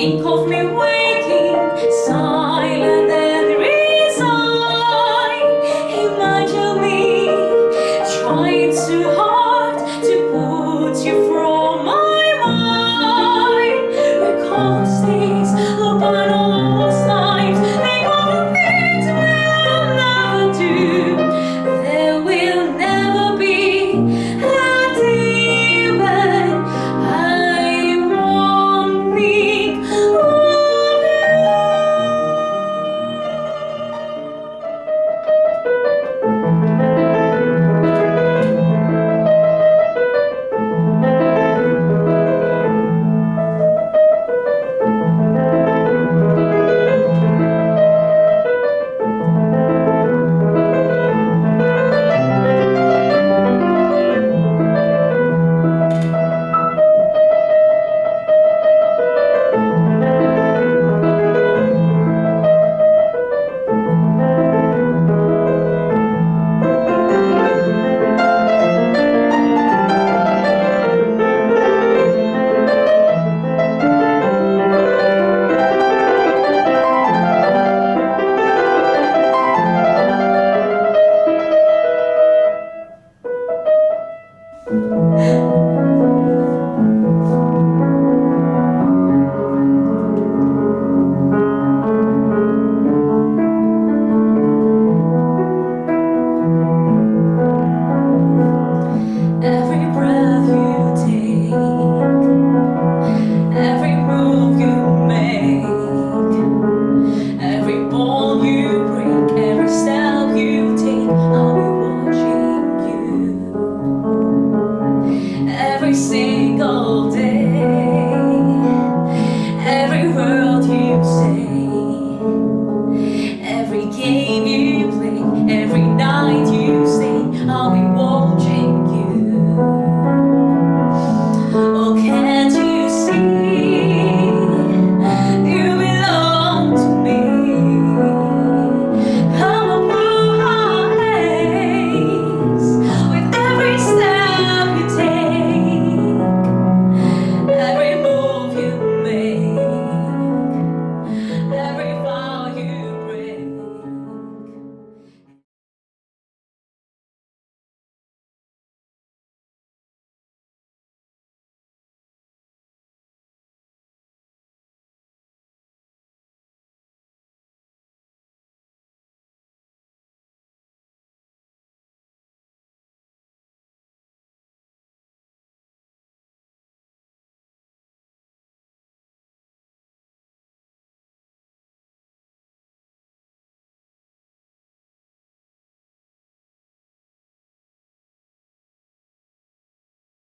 Think of me